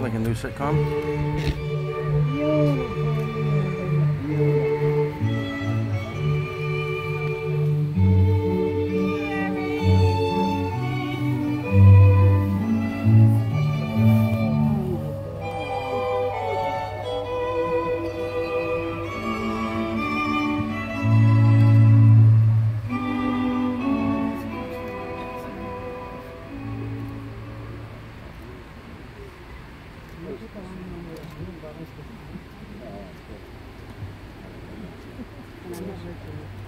like a new sitcom? Она житель.